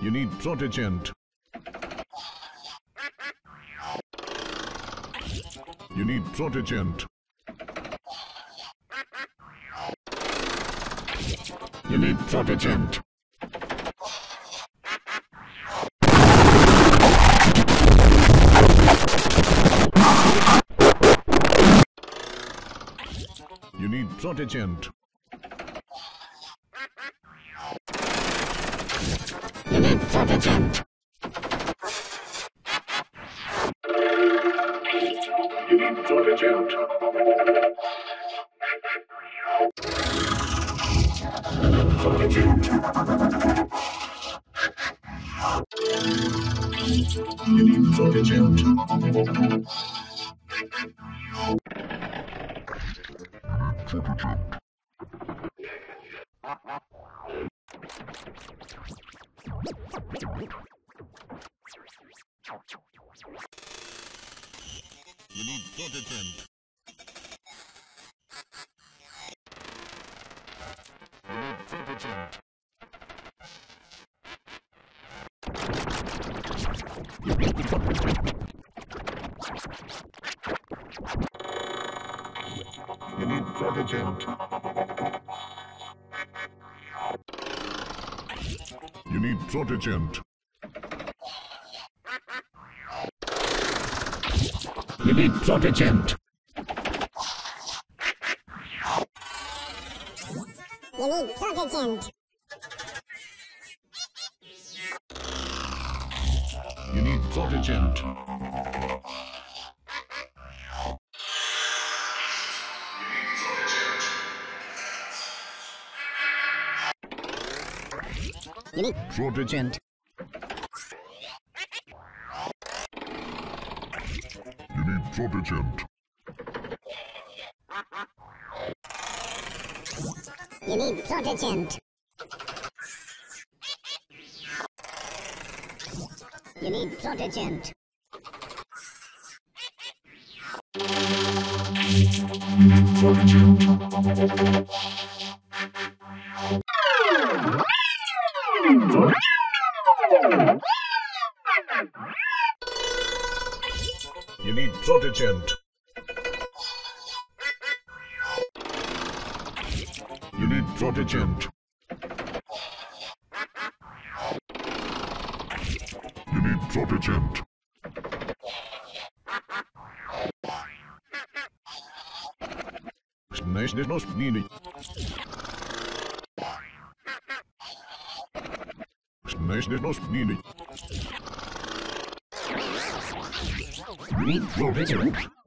You need protegent. You need protegent. You need protegent. You need protegent. You need to get out. You need You need. Protegent. You need protegent. You need protegent. You need protegent. You need protegent. You need protegent. You need protegent. You need protegent. Protegent. You need Protegent. You need Protegent. Protegent. You need protegent. You need protegent. You need protegent. Nice, there's no need. Nice, there's no need. Meet the Wizard.